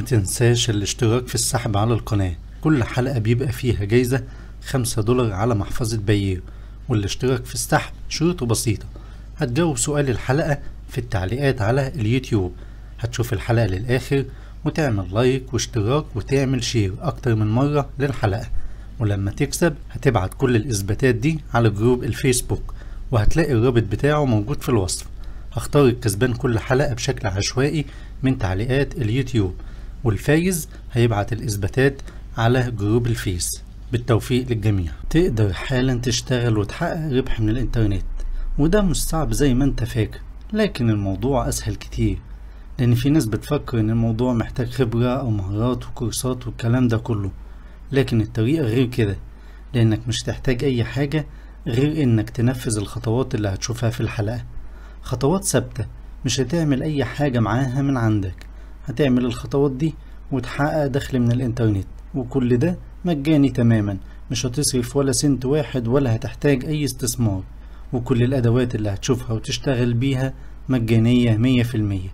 تنساش الاشتراك في السحب على القناة. كل حلقة بيبقى فيها جايزة خمسة دولار على محفظة باير والاشتراك في السحب شروطه بسيطة. هتجاوب سؤال الحلقة في التعليقات على اليوتيوب. هتشوف الحلقة للآخر وتعمل لايك واشتراك وتعمل share أكتر من مرة للحلقة. ولما تكسب هتبعت كل الإثباتات دي على جروب الفيسبوك وهتلاقي الرابط بتاعه موجود في الوصف. هختار الكسبان كل حلقة بشكل عشوائي من تعليقات اليوتيوب. والفايز هيبعت الإثباتات على group الفيس. بالتوفيق للجميع. تقدر حالا تشتغل وتحقق ربح من الإنترنت وده مش صعب زي ما أنت فاكر لكن الموضوع أسهل كتير لأن في ناس بتفكر إن الموضوع محتاج خبرة أو مهارات وكورسات والكلام ده كله. لكن الطريقة غير كده لأنك مش تحتاج أي حاجة غير إنك تنفذ الخطوات اللي هتشوفها في الحلقة. خطوات ثابتة مش هتعمل أي حاجة معاها من عندك. هتعمل الخطوات دي وتحقق دخل من الإنترنت. وكل ده مجاني تماما مش هتصرف ولا سنت واحد ولا هتحتاج أي استثمار. وكل الأدوات اللي هتشوفها وتشتغل بيها مجانية مية في المية.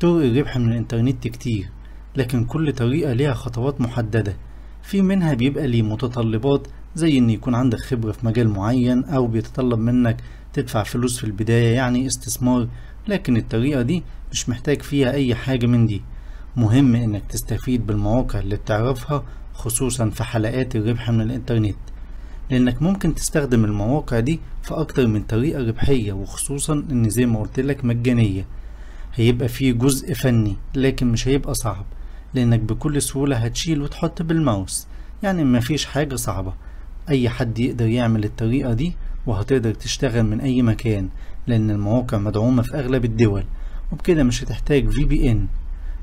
طرق الربح من الإنترنت كتير لكن كل طريقة ليها خطوات محددة. في منها بيبقى ليه متطلبات زي إن يكون عندك خبرة في مجال معين أو بيتطلب منك تدفع فلوس في البداية يعني استثمار لكن الطريقة دي مش محتاج فيها أي حاجة من دي. مهم إنك تستفيد بالمواقع اللي بتعرفها خصوصا في حلقات الربح من الإنترنت. لأنك ممكن تستخدم المواقع دي في أكتر من طريقة ربحية وخصوصا إن زي ما قلتلك مجانية. هيبقى فيه جزء فني لكن مش هيبقى صعب لأنك بكل سهولة هتشيل وتحط بالماوس. يعني مفيش حاجة صعبة. أي حد يقدر يعمل الطريقة دي وهتقدر تشتغل من أي مكان لأن المواقع مدعومة في أغلب الدول وبكده مش هتحتاج في بي إن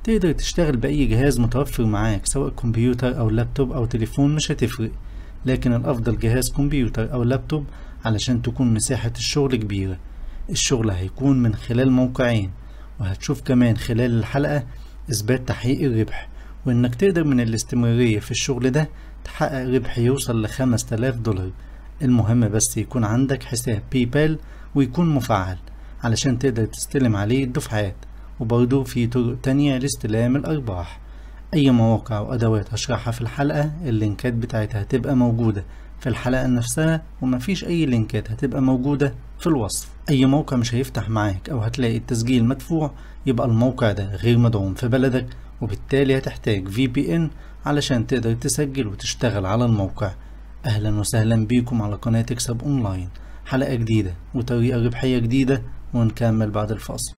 تقدر تشتغل بأي جهاز متوفر معاك سواء كمبيوتر أو لابتوب أو تليفون مش هتفرق. لكن الأفضل جهاز كمبيوتر أو لابتوب علشان تكون مساحة الشغل كبيرة. الشغل هيكون من خلال موقعين وهتشوف كمان خلال الحلقة إثبات تحقيق الربح. وإنك تقدر من الاستمرارية في الشغل ده تحقق ربح يوصل لخمس تلاف دولار. المهم بس يكون عندك حساب باي بال ويكون مفعل علشان تقدر تستلم عليه الدفعات. وبرضه في طرق تانية لاستلام الأرباح. أي مواقع وأدوات هشرحها في الحلقة اللينكات بتاعتها هتبقى موجودة في الحلقة نفسها ومفيش أي لينكات هتبقى موجودة في الوصف. أي موقع مش هيفتح معاك أو هتلاقي التسجيل مدفوع يبقى الموقع ده غير مدعوم في بلدك وبالتالي هتحتاج VPN علشان تقدر تسجل وتشتغل على الموقع. أهلا وسهلا بيكم على قناة إكسب أونلاين. حلقة جديدة وطريقة ربحية جديدة ونكمل بعد الفاصل.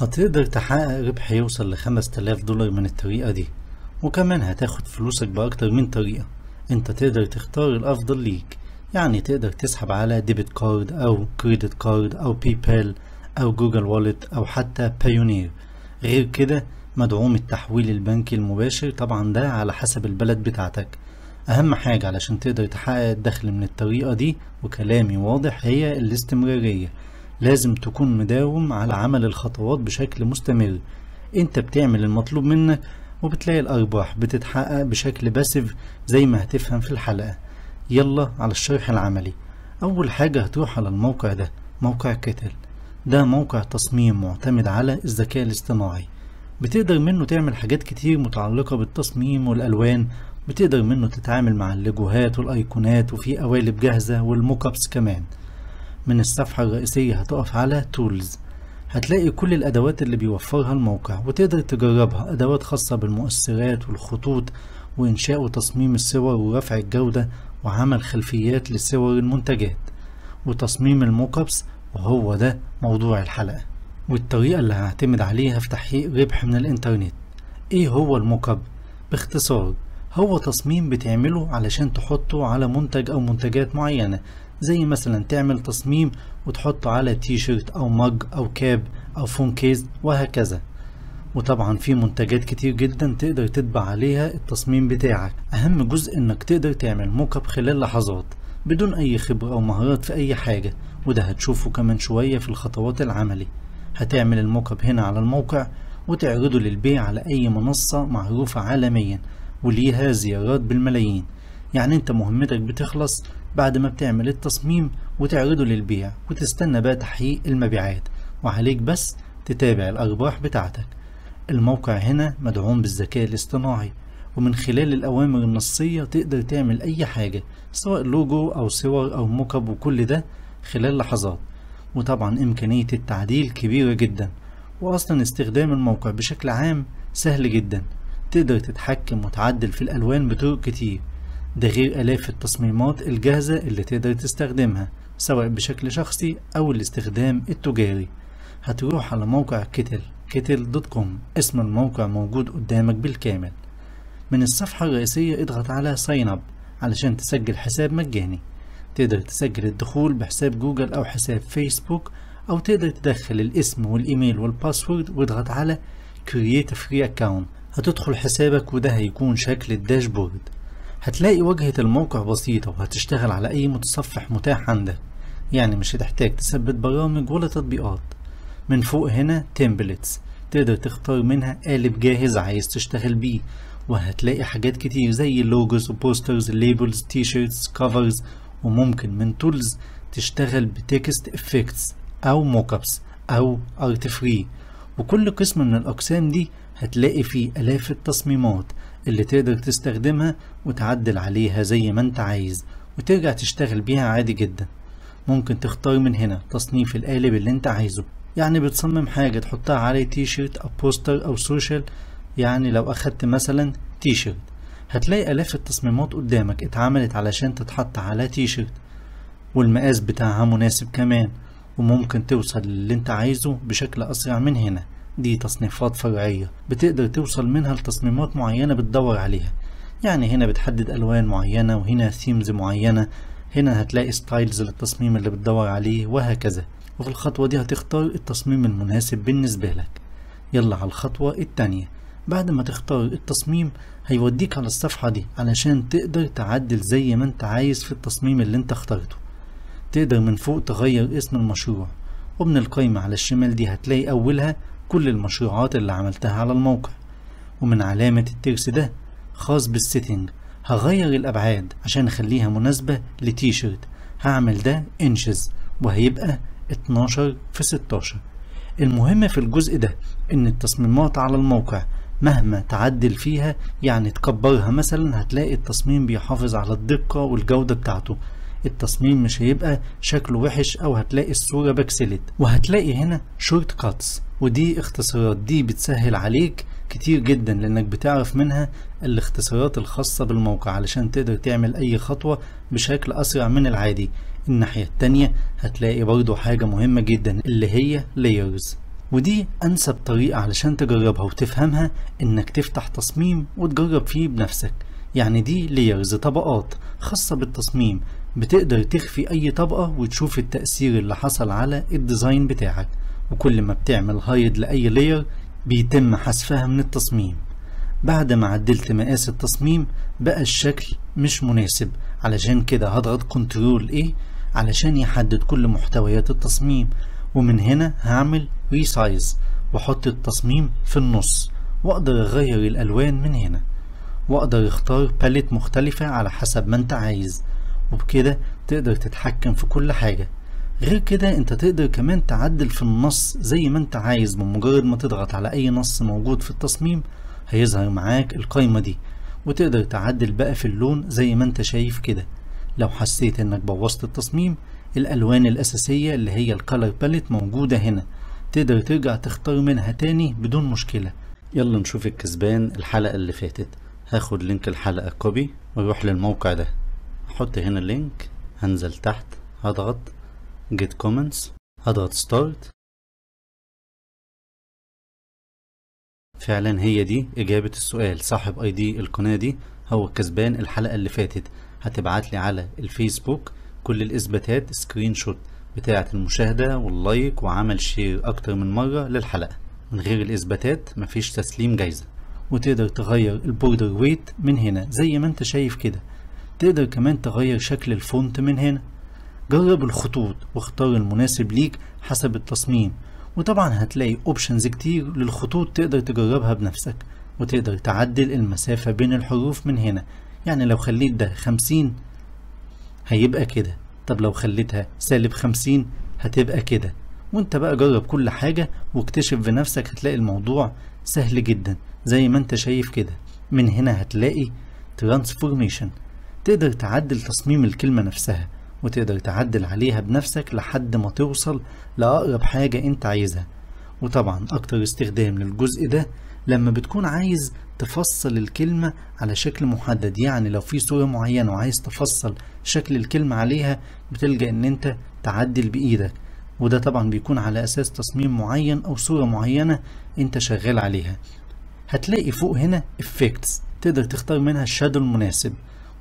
هتقدر تحقق ربح يوصل لخمس تلاف دولار من الطريقة دي وكمان هتاخد فلوسك بأكتر من طريقة أنت تقدر تختار الأفضل ليك يعني تقدر تسحب على debit card أو credit card أو PayPal أو Google Wallet أو حتى Payoneer. غير كده مدعوم التحويل البنكي المباشر طبعا ده على حسب البلد بتاعتك. أهم حاجة علشان تقدر تحقق الدخل من الطريقة دي وكلامي واضح هي الاستمرارية. لازم تكون مداوم على عمل الخطوات بشكل مستمر. أنت بتعمل المطلوب منك وبتلاقي الأرباح بتتحقق بشكل باسف زي ما هتفهم في الحلقة. يلا على الشرح العملي. أول حاجة هتروح على الموقع ده موقع كتل ده موقع تصميم معتمد على الذكاء الاصطناعي. بتقدر منه تعمل حاجات كتير متعلقة بالتصميم والألوان بتقدر منه تتعامل مع اللوجوهات والأيقونات وفي قوالب جاهزة والموكابس كمان. من الصفحة الرئيسية هتقف على تولز هتلاقي كل الأدوات اللي بيوفرها الموقع وتقدر تجربها. أدوات خاصة بالمؤثرات والخطوط وإنشاء وتصميم الصور ورفع الجودة وعمل خلفيات لصور المنتجات. وتصميم الموكابس وهو ده موضوع الحلقة. والطريقة اللي هعتمد عليها في تحقيق ربح من الإنترنت. إيه هو الموكب؟ باختصار هو تصميم بتعمله علشان تحطه على منتج أو منتجات معينة. زي مثلا تعمل تصميم وتحطه على تي شيرت أو mug أو cap أو phone case وهكذا. وطبعا في منتجات كتير جدا تقدر تطبع عليها التصميم بتاعك. أهم جزء إنك تقدر تعمل mockup خلال لحظات بدون أي خبرة أو مهارات في أي حاجة. وده هتشوفه كمان شوية في الخطوات العملي هتعمل ال mockup هنا على الموقع وتعرضه للبيع على أي منصة معروفة عالميا وليها زيارات بالملايين. يعني أنت مهمتك بتخلص بعد ما بتعمل التصميم وتعرضه للبيع وتستنى بقى تحقيق المبيعات. وعليك بس تتابع الأرباح بتاعتك. الموقع هنا مدعوم بالذكاء الاصطناعي ومن خلال الأوامر النصية تقدر تعمل أي حاجة سواء لوجو أو صور أو موكب وكل ده خلال لحظات. وطبعا إمكانية التعديل كبيرة جدا وأصلا استخدام الموقع بشكل عام سهل جدا. تقدر تتحكم وتعدل في الألوان بطرق كتير. ده غير آلاف التصميمات الجاهزة اللي تقدر تستخدمها سواء بشكل شخصي أو الاستخدام التجاري. هتروح على موقع Kittl Kittl dot com. اسم الموقع موجود قدامك بالكامل. من الصفحة الرئيسية اضغط على sign up علشان تسجل حساب مجاني. تقدر تسجل الدخول بحساب جوجل أو حساب فيسبوك أو تقدر تدخل الاسم والإيميل وال password واضغط على Create a Free Account. هتدخل حسابك وده هيكون شكل ال dashboard. هتلاقي واجهة الموقع بسيطة وهتشتغل على أي متصفح متاح عندك. يعني مش هتحتاج تثبت برامج ولا تطبيقات. من فوق هنا templates تقدر تختار منها قالب جاهز عايز تشتغل بيه. وهتلاقي حاجات كتير زي logos و posters labels T-shirts covers وممكن من tools تشتغل ب text effects أو mockups أو art free وكل قسم من الأقسام دي هتلاقي فيه آلاف التصميمات اللي تقدر تستخدمها وتعدل عليها زي ما انت عايز وترجع تشتغل بيها عادي جدا. ممكن تختار من هنا تصنيف القالب اللي انت عايزه. يعني بتصمم حاجة تحطها على تي شيرت أو poster أو social يعني لو أخدت مثلا تي شيرت هتلاقي آلاف التصميمات قدامك اتعملت علشان تتحط على تي شيرت والمقاس بتاعها مناسب كمان وممكن توصل للي انت عايزه بشكل أسرع من هنا. دي تصنيفات فرعية بتقدر توصل منها لتصميمات معينة بتدور عليها. يعني هنا بتحدد ألوان معينة وهنا themes معينة. هنا هتلاقي styles للتصميم اللي بتدور عليه وهكذا. وفي الخطوة دي هتختار التصميم المناسب بالنسبة لك. يلا على الخطوة التانية. بعد ما تختار التصميم هيوديك على الصفحة دي علشان تقدر تعدل زي ما انت عايز في التصميم اللي انت اخترته. تقدر من فوق تغير اسم المشروع ومن القايمة على الشمال دي هتلاقي أولها كل المشروعات اللي عملتها على الموقع. ومن علامة الترس ده خاص بال setting هغير الأبعاد عشان أخليها مناسبة لتيشيرت. هعمل ده inches وهيبقى 12 في 16 المهم في الجزء ده إن التصميمات على الموقع مهما تعدل فيها يعني تكبرها مثلا هتلاقي التصميم بيحافظ على الدقة والجودة بتاعته. التصميم مش هيبقى شكله وحش أو هتلاقي الصورة بكسلت. وهتلاقي هنا shortcuts ودي اختصارات. دي بتسهل عليك كتير جدا لأنك بتعرف منها الاختصارات الخاصة بالموقع علشان تقدر تعمل أي خطوة بشكل أسرع من العادي. الناحية التانية هتلاقي برضو حاجة مهمة جدا اللي هي layers. ودي أنسب طريقة علشان تجربها وتفهمها إنك تفتح تصميم وتجرب فيه بنفسك. يعني دي layers طبقات خاصة بالتصميم. بتقدر تخفي أي طبقة وتشوف التأثير اللي حصل على ال design بتاعك. وكل ما بتعمل hide لأي layer بيتم حذفها من التصميم. بعد ما عدلت مقاس التصميم بقى الشكل مش مناسب. علشان كده هضغط Control A علشان يحدد كل محتويات التصميم. ومن هنا هعمل resize واحط التصميم في النص. واقدر اغير الالوان من هنا. واقدر اختار palette مختلفة على حسب ما انت عايز. وبكده تقدر تتحكم في كل حاجة. غير كده انت تقدر كمان تعدل في النص زي ما انت عايز. بمجرد ما تضغط على اي نص موجود في التصميم هيظهر معاك القايمة دي. وتقدر تعدل بقى في اللون زي ما انت شايف كده. لو حسيت انك بوظت التصميم الالوان الأساسية اللي هي ال color palette موجودة هنا. تقدر ترجع تختار منها تاني بدون مشكلة. يلا نشوف الكسبان الحلقة اللي فاتت. هاخد link الحلقة copy وأروح للموقع ده. أحط هنا ال link هنزل تحت هضغط get comments هضغط start. فعلا هي دي إجابة السؤال. صاحب ID القناة دي هو كسبان الحلقة اللي فاتت. هتبعت لي على الفيسبوك كل الإثباتات screenshot بتاعة المشاهدة وال like وعمل share أكتر من مرة للحلقة. من غير الإثباتات مفيش تسليم جايزة. وتقدر تغير ال border weight من هنا زي ما انت شايف كده. تقدر كمان تغير شكل ال font من هنا. جرب الخطوط واختار المناسب ليك حسب التصميم. وطبعا هتلاقي options كتير للخطوط تقدر تجربها بنفسك. وتقدر تعدل المسافة بين الحروف من هنا. يعني لو خليت ده خمسين هيبقى كده. طب لو خليتها سالب خمسين هتبقى كده. وانت بقى جرب كل حاجة واكتشف بنفسك هتلاقي الموضوع سهل جدا زي ما انت شايف كده. من هنا هتلاقي transformation تقدر تعدل تصميم الكلمة نفسها وتقدر تعدل عليها بنفسك لحد ما توصل لأقرب حاجة انت عايزها. وطبعا أكتر استخدام للجزء ده لما بتكون عايز تفصل الكلمة على شكل محدد يعني لو في صورة معينة وعايز تفصل شكل الكلمة عليها بتلجأ إن أنت تعدل بإيدك. وده طبعا بيكون على أساس تصميم معين أو صورة معينة أنت شغال عليها. هتلاقي فوق هنا effects تقدر تختار منها الشادو المناسب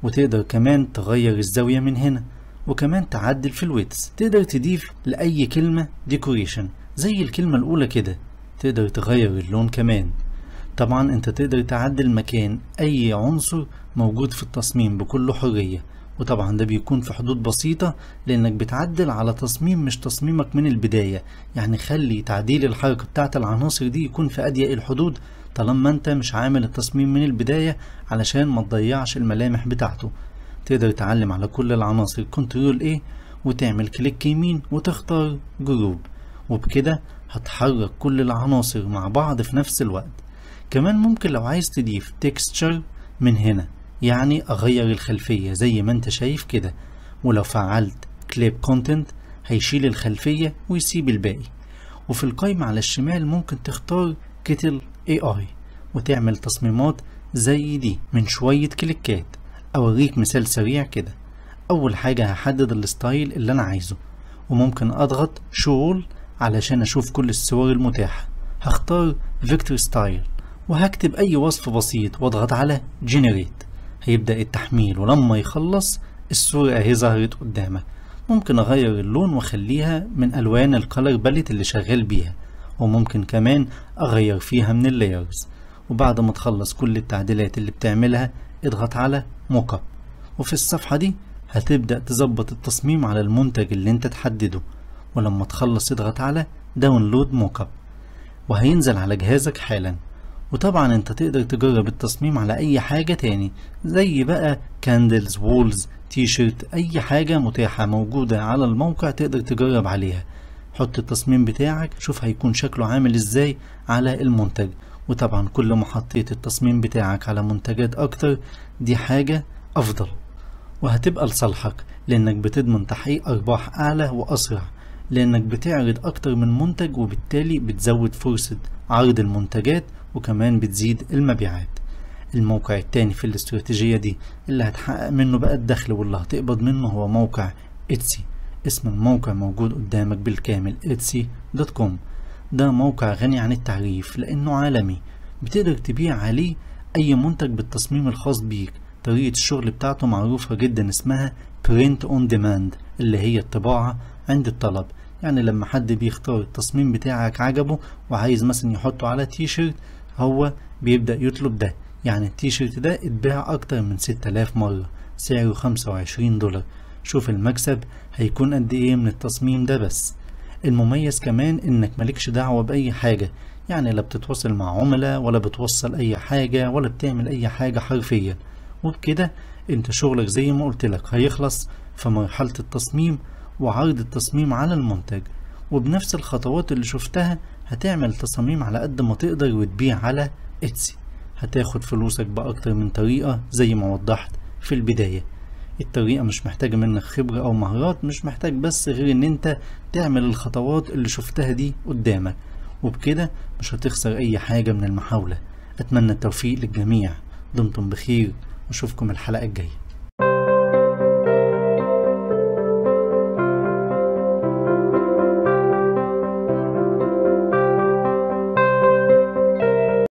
وتقدر كمان تغير الزاوية من هنا وكمان تعدل في ال weights تقدر تضيف لأي كلمة decoration زي الكلمة الأولى كده تقدر تغير اللون كمان. طبعا أنت تقدر تعدل مكان أي عنصر موجود في التصميم بكل حرية. وطبعا ده بيكون في حدود بسيطة لأنك بتعدل على تصميم مش تصميمك من البداية. يعني خلي تعديل الحركة بتاعت العناصر دي يكون في أضيق الحدود طالما أنت مش عامل التصميم من البداية علشان ما تضيعش الملامح بتاعته. تقدر تعلم على كل العناصر control A وتعمل click يمين وتختار group. وبكده هتحرك كل العناصر مع بعض في نفس الوقت. كمان ممكن لو عايز تضيف texture من هنا يعني أغير الخلفية زي ما أنت شايف كده ولو فعلت clip content هيشيل الخلفية ويسيب الباقي. وفي القائمة على الشمال ممكن تختار Kittl AI وتعمل تصميمات زي دي من شوية كليكات. أوريك مثال سريع كده. أول حاجة هحدد ال style اللي أنا عايزه وممكن أضغط show all علشان أشوف كل الصور المتاحة. هختار vector style وهكتب أي وصف بسيط واضغط على generate هيبدأ التحميل ولما يخلص الصورة أهي ظهرت قدامك. ممكن أغير اللون وأخليها من ألوان ال color palette اللي شغال بيها وممكن كمان أغير فيها من ال layers وبعد ما تخلص كل التعديلات اللي بتعملها اضغط على mock وفي الصفحة دي هتبدأ تظبط التصميم على المنتج اللي انت تحدده. ولما تخلص اضغط على download mock وهينزل على جهازك حالا. وطبعا أنت تقدر تجرب التصميم على أي حاجة تاني زي بقى candles و walls تي شيرت أي حاجة متاحة موجودة على الموقع تقدر تجرب عليها. حط التصميم بتاعك شوف هيكون شكله عامل إزاي على المنتج. وطبعا كل ما حطيت التصميم بتاعك على منتجات أكتر دي حاجة أفضل. وهتبقى لصالحك لأنك بتضمن تحقيق أرباح أعلى وأسرع. لأنك بتعرض أكتر من منتج وبالتالي بتزود فرصة عرض المنتجات وكمان بتزيد المبيعات. الموقع التاني في الاستراتيجية دي اللي هتحقق منه بقى الدخل واللي هتقبض منه هو موقع اتسي اسم الموقع موجود قدامك بالكامل etsy.com ده موقع غني عن التعريف لأنه عالمي. بتقدر تبيع عليه أي منتج بالتصميم الخاص بيك. طريقة الشغل بتاعته معروفة جدا اسمها print on demand اللي هي الطباعة عند الطلب. يعني لما حد بيختار التصميم بتاعك عجبه وعايز مثلا يحطه على تي شيرت هو بيبدأ يطلب ده. يعني التي شيرت ده اتباع أكتر من 6000 مرة. سعره 25 دولار. شوف المكسب هيكون قد إيه من التصميم ده بس. المميز كمان إنك مالكش دعوة بأي حاجة. يعني لا بتتواصل مع عملاء ولا بتوصل أي حاجة ولا بتعمل أي حاجة حرفيا وبكده أنت شغلك زي ما قلت لك هيخلص في مرحلة التصميم وعرض التصميم على المنتج. وبنفس الخطوات اللي شفتها هتعمل تصاميم على قد ما تقدر وتبيع على اتسي هتاخد فلوسك بأكتر من طريقة زي ما وضحت في البداية. الطريقة مش محتاجة منك خبرة أو مهارات مش محتاج بس غير إن أنت تعمل الخطوات اللي شفتها دي قدامك. وبكده مش هتخسر أي حاجة من المحاولة. أتمنى التوفيق للجميع. دمتم بخير. وأشوفكم الحلقة الجاية.